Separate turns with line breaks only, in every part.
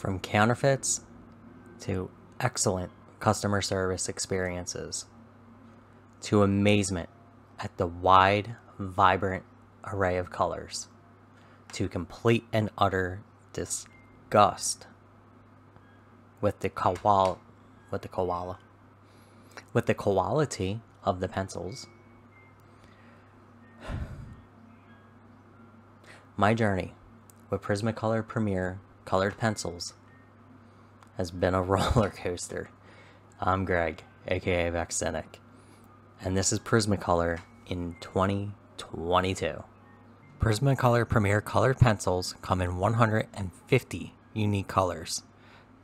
From counterfeits to excellent customer service experiences to amazement at the wide, vibrant array of colors to complete and utter disgust with the koala with the koala with the quality of the pencils. My journey with prismacolor premier colored pencils has been a roller coaster i'm greg aka Vexed Sinik and this is prismacolor in 2022 Prismacolor Premier colored pencils come in 150 unique colors.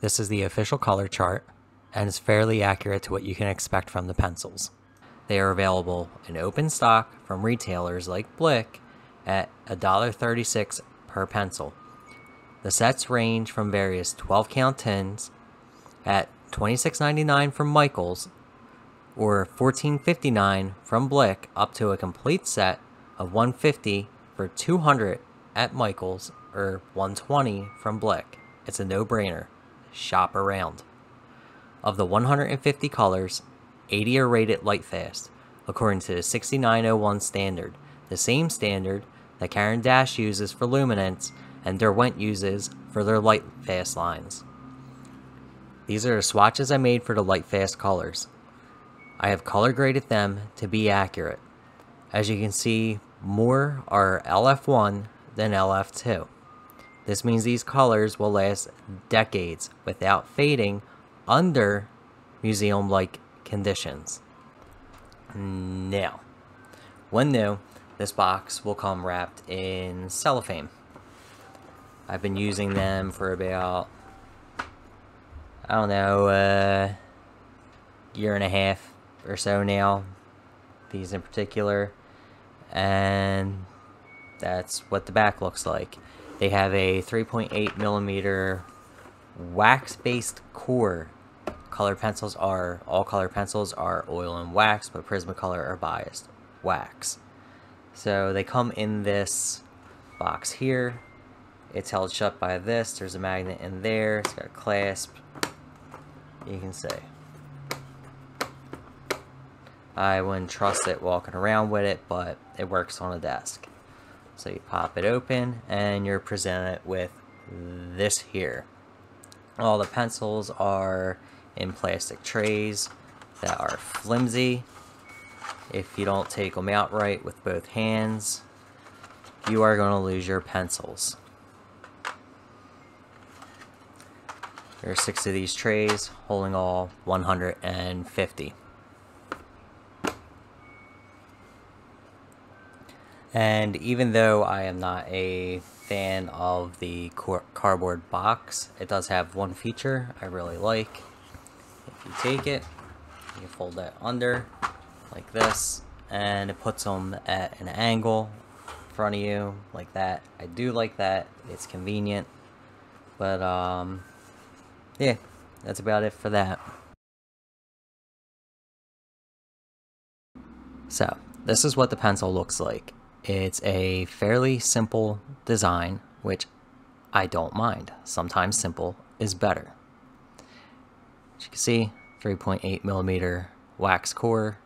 This is the official color chart and is fairly accurate to what you can expect from the pencils. They are available in open stock from retailers like Blick at $1.36 per pencil. The sets range from various 12 count tins at $26.99 from Michaels or $14.59 from Blick up to a complete set of 150 for 200 at Michaels or 120 from Blick. It's a no-brainer. Shop around. Of the 150 colors, 80 are rated light fast, according to the 6901 standard, the same standard that Caran d'Ache uses for luminance and Derwent uses for their light fast lines. These are the swatches I made for the light fast colors. I have color graded them to be accurate. As you can see, more are LF1 than LF2. This means these colors will last decades without fading under museum-like conditions. Now, when new, this box will come wrapped in cellophane. I've been using them for about, I don't know, uh, year and a half or so now. These in particular and that's what the back looks like. They have a 3.8 millimeter wax-based core. Color pencils are, all color pencils are oil and wax, but Prismacolor are biased wax. So they come in this box here. It's held shut by this. There's a magnet in there. It's got a clasp. You can see. I wouldn't trust it walking around with it, but it works on a desk. So you pop it open and you're presented with this here. All the pencils are in plastic trays that are flimsy. If you don't take them out right with both hands, you are going to lose your pencils. There are six of these trays holding all 150. And even though I am not a fan of the cardboard box, it does have one feature I really like. If you take it, you fold that under like this, and it puts them at an angle in front of you like that. I do like that. It's convenient. But, um, yeah, that's about it for that. So, this is what the pencil looks like. It's a fairly simple design, which I don't mind. Sometimes simple is better. As you can see, 3.8 millimeter wax core.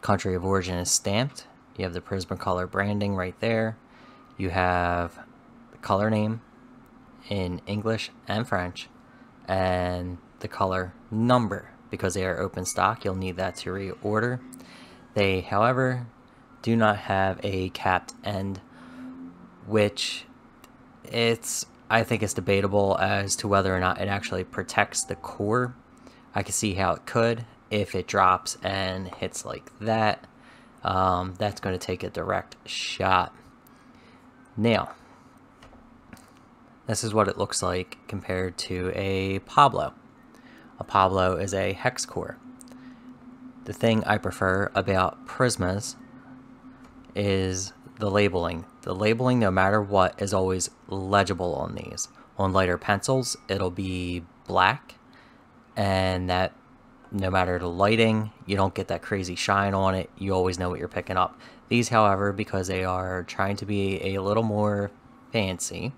Country of origin is stamped. You have the Prismacolor branding right there. You have the color name in English and French, and the color number. Because they are open stock, you'll need that to reorder. They, however, do not have a capped end, which it's I think it's debatable as to whether or not it actually protects the core. I can see how it could if it drops and hits like that. Um, that's going to take a direct shot. Now, this is what it looks like compared to a Pablo. A Pablo is a hex core. The thing I prefer about Prismas is the labeling. The labeling, no matter what, is always legible on these. On lighter pencils, it'll be black, and that no matter the lighting, you don't get that crazy shine on it. You always know what you're picking up. These, however, because they are trying to be a little more fancy,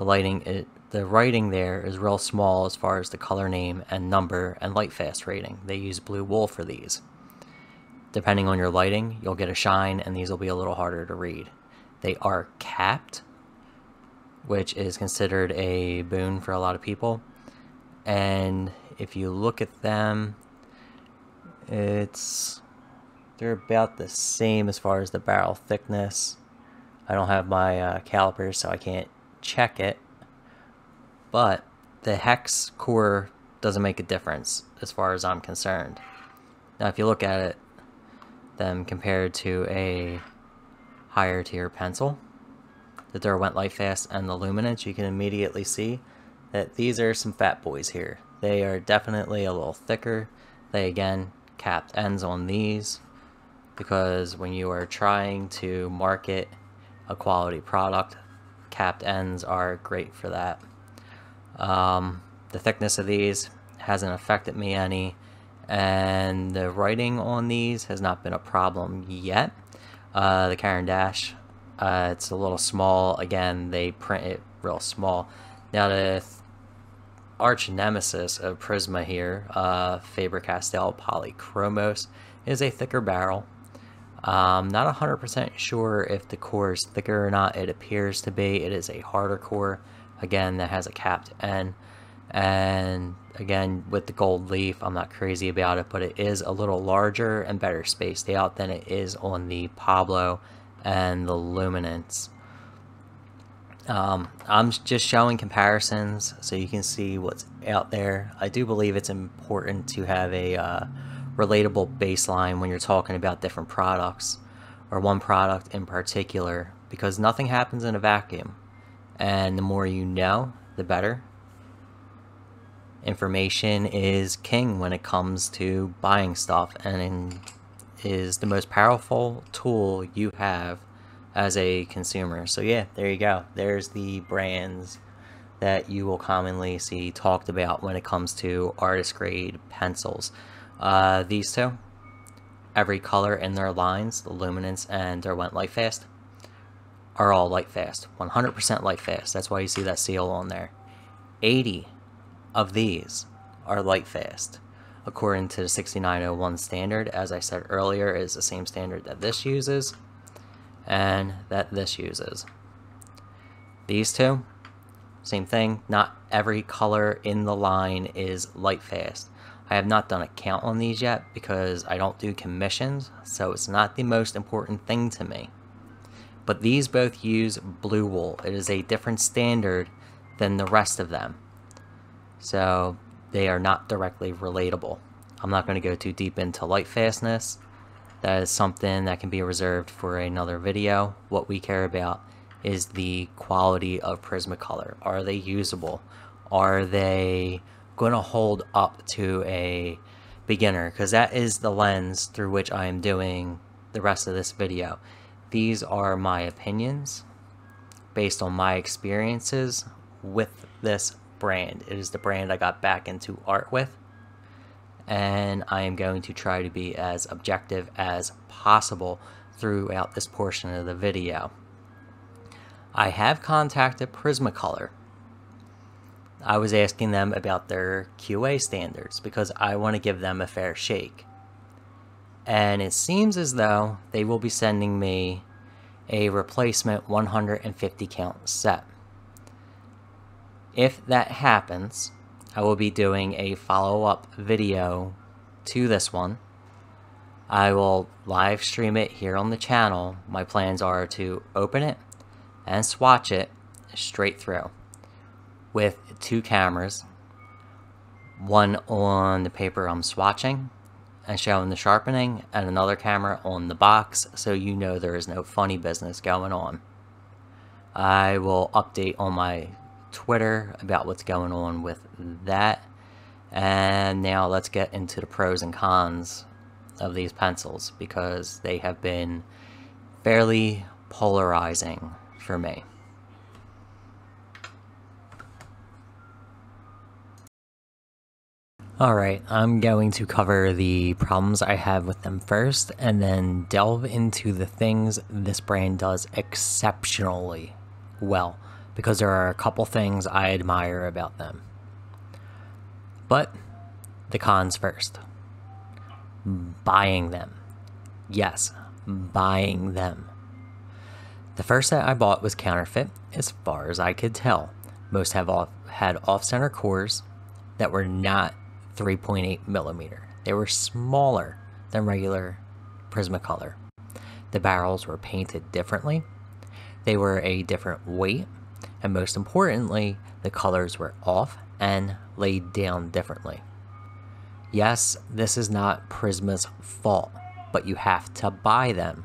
the lighting it the writing there is real small as far as the color name and number and light fast rating. They use blue wool for these. Depending on your lighting, you'll get a shine and these will be a little harder to read. They are capped, which is considered a boon for a lot of people. And if you look at them, it's they're about the same as far as the barrel thickness. I don't have my uh, calipers, so I can't check it but the hex core doesn't make a difference as far as I'm concerned. Now if you look at it, them compared to a higher tier pencil, the Derwent Lightfast and the Luminance, you can immediately see that these are some fat boys here. They are definitely a little thicker. They again capped ends on these because when you are trying to market a quality product, capped ends are great for that. Um, the thickness of these hasn't affected me any and the writing on these has not been a problem yet. Uh, the Caran d'Ache, uh, it's a little small. Again, they print it real small. Now the arch nemesis of Prisma here, uh, Faber-Castell Polychromos, is a thicker barrel. I'm not 100% sure if the core is thicker or not. It appears to be. It is a harder core again that has a capped end. and again with the gold leaf I'm not crazy about it but it is a little larger and better spaced out than it is on the Pablo and the Luminance um, I'm just showing comparisons so you can see what's out there I do believe it's important to have a uh, relatable baseline when you're talking about different products or one product in particular because nothing happens in a vacuum and the more you know, the better. Information is king when it comes to buying stuff and is the most powerful tool you have as a consumer. So yeah, there you go. There's the brands that you will commonly see talked about when it comes to artist grade pencils. Uh, these two, every color in their lines, the Luminance and Derwent light fast, are all light fast. 100% Lightfast. That's why you see that seal on there. 80 of these are light fast. According to the 6901 standard, as I said earlier, is the same standard that this uses and that this uses. These two, same thing. Not every color in the line is Lightfast. I have not done a count on these yet because I don't do commissions, so it's not the most important thing to me but these both use blue wool. It is a different standard than the rest of them. So they are not directly relatable. I'm not going to go too deep into light fastness. That is something that can be reserved for another video. What we care about is the quality of Prismacolor. Are they usable? Are they going to hold up to a beginner? Because that is the lens through which I am doing the rest of this video. These are my opinions based on my experiences with this brand. It is the brand I got back into art with, and I am going to try to be as objective as possible throughout this portion of the video. I have contacted Prismacolor. I was asking them about their QA standards because I want to give them a fair shake and it seems as though they will be sending me a replacement 150 count set. If that happens, I will be doing a follow-up video to this one. I will live stream it here on the channel. My plans are to open it and swatch it straight through with two cameras, one on the paper I'm swatching and showing the sharpening and another camera on the box so you know there is no funny business going on. I will update on my Twitter about what's going on with that. And now let's get into the pros and cons of these pencils because they have been fairly polarizing for me. Alright, I'm going to cover the problems I have with them first and then delve into the things this brand does exceptionally well because there are a couple things I admire about them. But the cons first. Buying them. Yes, buying them. The first set I bought was counterfeit, as far as I could tell. Most have off, had off-center cores that were not 3.8 millimeter. They were smaller than regular Prismacolor. The barrels were painted differently. They were a different weight, and most importantly, the colors were off and laid down differently. Yes, this is not Prisma's fault, but you have to buy them.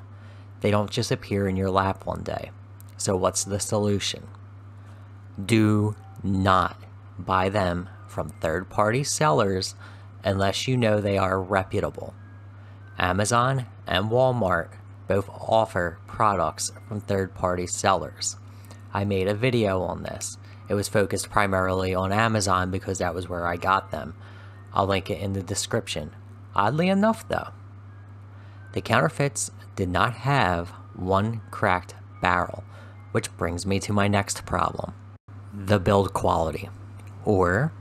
They don't just appear in your lap one day. So, what's the solution? Do not buy them from third party sellers unless you know they are reputable. Amazon and Walmart both offer products from third party sellers. I made a video on this. It was focused primarily on Amazon because that was where I got them. I'll link it in the description. Oddly enough, though, the counterfeits did not have one cracked barrel, which brings me to my next problem the build quality, or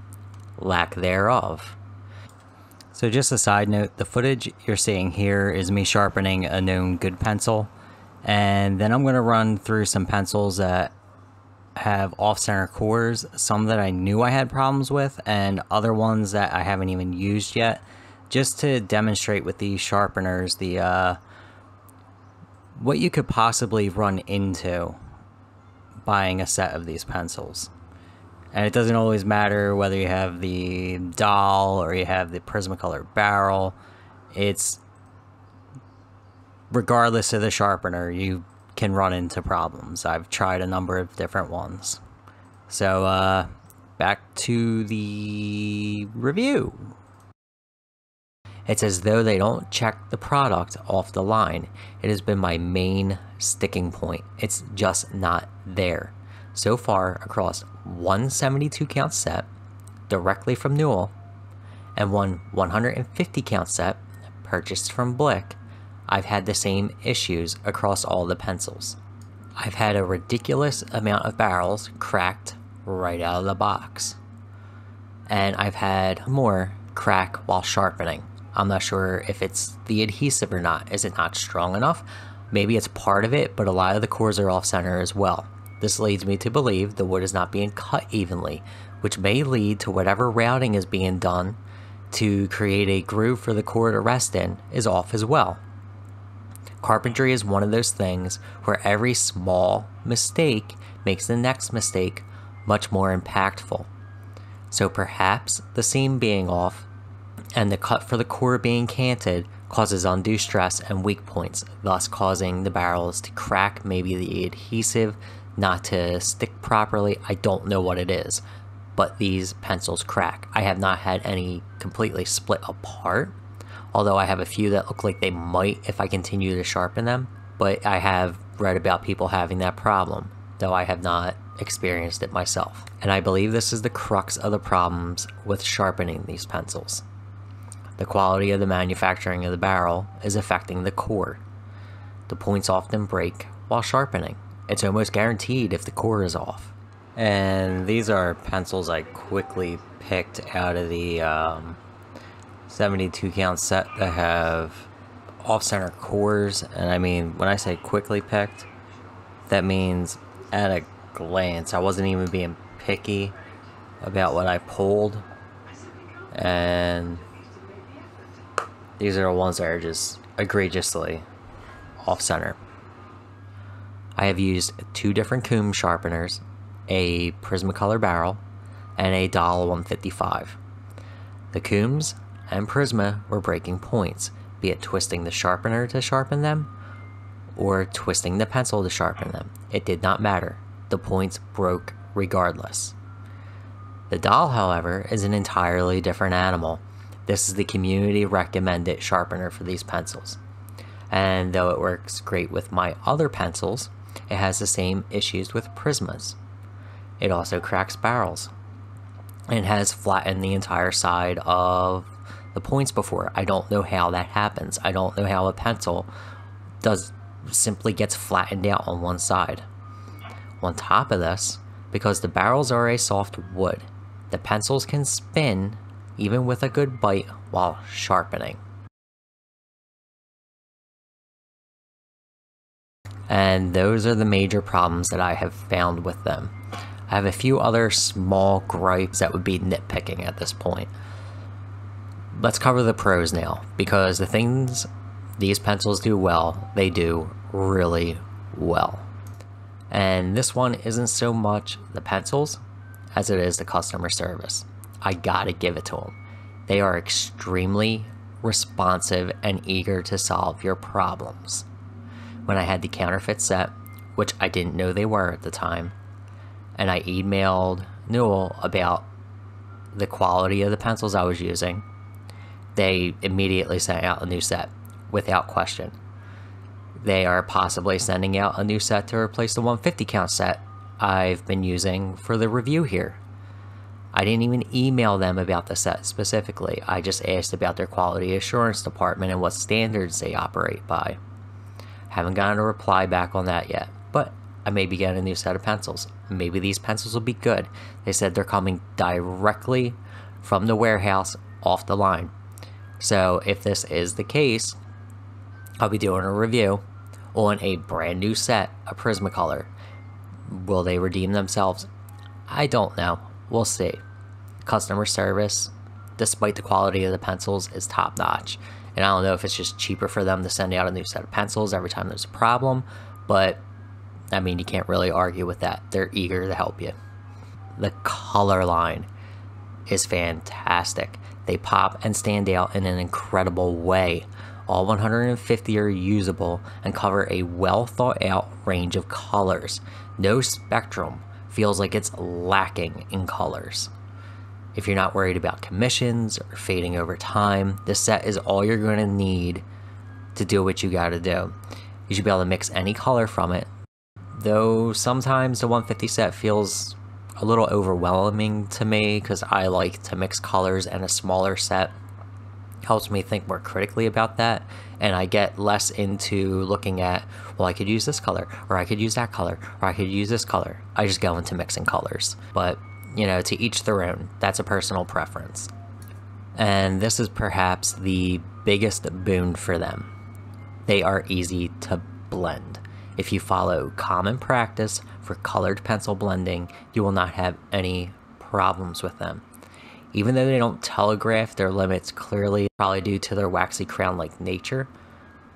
lack thereof. So, just a side note the footage you're seeing here is me sharpening a known good pencil, and then I'm going to run through some pencils that have off-center cores, some that I knew I had problems with, and other ones that I haven't even used yet, just to demonstrate with these sharpeners the uh, what you could possibly run into buying a set of these pencils. And it doesn't always matter whether you have the Dahl or you have the Prismacolor barrel. It's regardless of the sharpener, you can run into problems. I've tried a number of different ones. So, uh, back to the review. It's as though they don't check the product off the line. It has been my main sticking point. It's just not there. So far, across one 72 count set directly from Newell and one 150 count set purchased from Blick, I've had the same issues across all the pencils. I've had a ridiculous amount of barrels cracked right out of the box. And I've had more crack while sharpening. I'm not sure if it's the adhesive or not. Is it not strong enough? Maybe it's part of it, but a lot of the cores are off center as well. This leads me to believe the wood is not being cut evenly, which may lead to whatever routing is being done to create a groove for the core to rest in is off as well. Carpentry is one of those things where every small mistake makes the next mistake much more impactful. So perhaps the seam being off and the cut for the core being canted causes undue stress and weak points, thus causing the barrels to crack, maybe the adhesive not to stick properly. I don't know what it is, but these pencils crack. I have not had any completely split apart although I have a few that look like they might if I continue to sharpen them. But I have read about people having that problem, though I have not experienced it myself. And I believe this is the crux of the problems with sharpening these pencils. The quality of the manufacturing of the barrel is affecting the core. The points often break while sharpening. It's almost guaranteed if the core is off. And these are pencils I quickly picked out of the um, 72 count set that have off-center cores. And I mean when I say quickly picked that means at a glance I wasn't even being picky about what I pulled. And these are the ones that are just egregiously off-center I have used two different Kum sharpeners a Prismacolor barrel and a Dahl 155 the Kums and Prisma were breaking points, be it twisting the sharpener to sharpen them or twisting the pencil to sharpen them. It did not matter. The points broke regardless. The Dahl, however, is an entirely different animal. This is the community recommended sharpener for these pencils. And though it works great with my other pencils, it has the same issues with Prismas. It also cracks barrels. And has flattened the entire side of the points before. I don't know how that happens. I don't know how a pencil does simply gets flattened out on one side. On top of this, because the barrels are a soft wood. The pencils can spin even with a good bite while sharpening. And those are the major problems that I have found with them. I have a few other small gripes that would be nitpicking at this point. Let's cover the pros now, because the things these pencils do well, they do really well. And this one isn't so much the pencils as it is the customer service. I gotta give it to them. They are extremely responsive and eager to solve your problems. When I had the counterfeit set, which I didn't know they were at the time, and I emailed Newell about the quality of the pencils I was using, they immediately sent out a new set without question. They are possibly sending out a new set to replace the 150 count set I've been using for the review here. I didn't even email them about the set specifically. I just asked about their quality assurance department and what standards they operate by. Haven't gotten a reply back on that yet, but I may be getting a new set of pencils. Maybe these pencils will be good. They said they're coming directly from the warehouse off the line. So if this is the case, I'll be doing a review on a brand new set of Prismacolor. Will they redeem themselves? I don't know. We'll see. Customer service, despite the quality of the pencils, is top notch. And I don't know if it's just cheaper for them to send out a new set of pencils every time there's a problem, but I mean, you can't really argue with that. They're eager to help you. The color line is fantastic. They pop and stand out in an incredible way. All 150 are usable and cover a well thought out range of colors. No spectrum feels like it's lacking in colors. If you're not worried about commissions or fading over time, this set is all you're going to need to do what you got to do. You should be able to mix any color from it, though sometimes the 150 set feels a little overwhelming to me because I like to mix colors and a smaller set helps me think more critically about that and I get less into looking at well I could use this color or I could use that color or I could use this color. I just go into mixing colors. But you know, to each their own. That's a personal preference. And this is perhaps the biggest boon for them. They are easy to blend. If you follow common practice for colored pencil blending, you will not have any problems with them. Even though they don't telegraph their limits clearly, probably due to their waxy crown-like nature,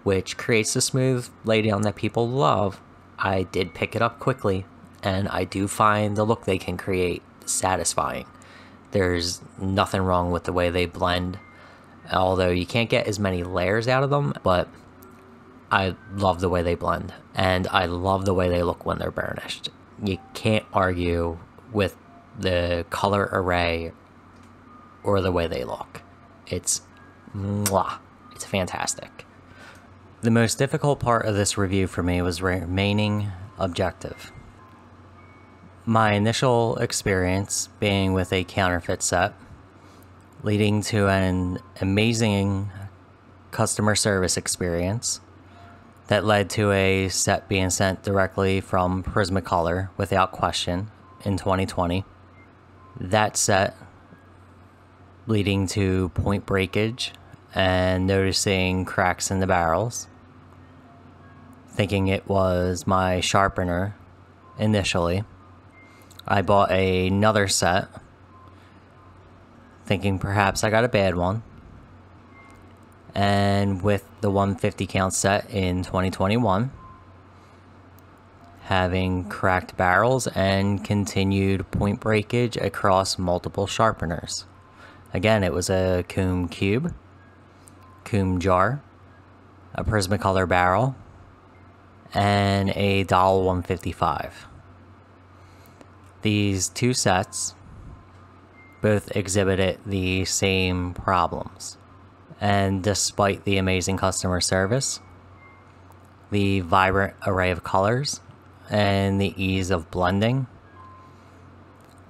which creates the smooth laydown that people love, I did pick it up quickly, and I do find the look they can create satisfying. There's nothing wrong with the way they blend, although you can't get as many layers out of them, but I love the way they blend, and I love the way they look when they're burnished. You can't argue with the color array or the way they look. It's mwah, it's fantastic. The most difficult part of this review for me was remaining objective. My initial experience being with a counterfeit set, leading to an amazing customer service experience that led to a set being sent directly from Prismacolor without question in 2020. That set leading to point breakage and noticing cracks in the barrels, thinking it was my sharpener initially I bought another set, thinking perhaps I got a bad one. And with the 150 count set in 2021, having cracked barrels and continued point breakage across multiple sharpeners. Again, it was a Kum Cube, Kum Jar, a Prismacolor barrel, and a Dahl 155. These two sets both exhibited the same problems. And despite the amazing customer service, the vibrant array of colors, and the ease of blending,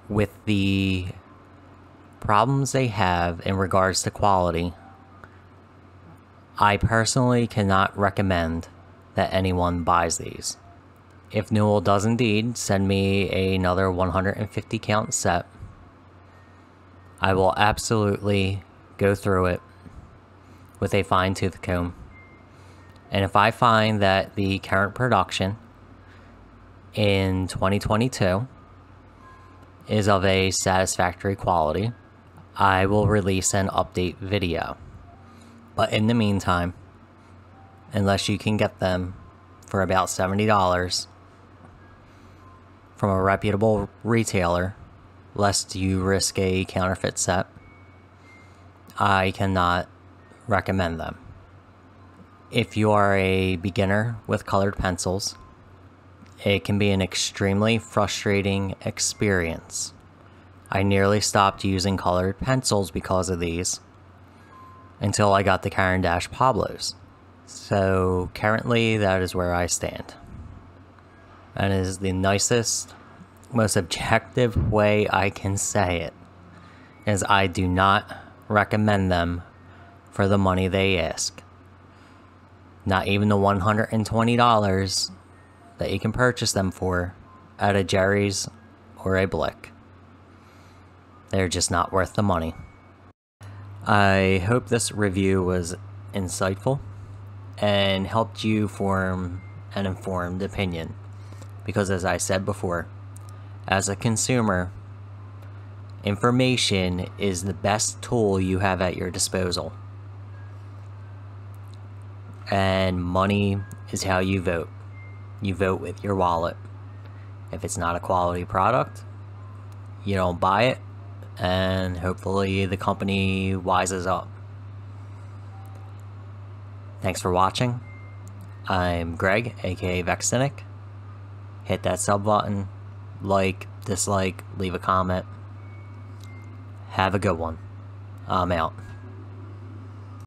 with the problems they have in regards to quality, I personally cannot recommend that anyone buys these. If Newell does indeed send me another 150 count set, I will absolutely go through it with a fine tooth comb. And if I find that the current production in 2022 is of a satisfactory quality, I will release an update video. But in the meantime, unless you can get them for about $70 from a reputable retailer, lest you risk a counterfeit set, I cannot recommend them. If you are a beginner with colored pencils, it can be an extremely frustrating experience. I nearly stopped using colored pencils because of these until I got the Caran d'Ache Pablos. So currently, that is where I stand. And is the nicest, most objective way I can say it. Is I do not recommend them for the money they ask. Not even the $120 that you can purchase them for at a Jerry's or a Blick. They're just not worth the money. I hope this review was insightful and helped you form an informed opinion. Because, as I said before, as a consumer, information is the best tool you have at your disposal. And money is how you vote. You vote with your wallet. If it's not a quality product, you don't buy it, and hopefully the company wises up. Thanks for watching. I'm Greg, aka Vexed Sinik. Hit that sub button, like, dislike, leave a comment. Have a good one. I'm out.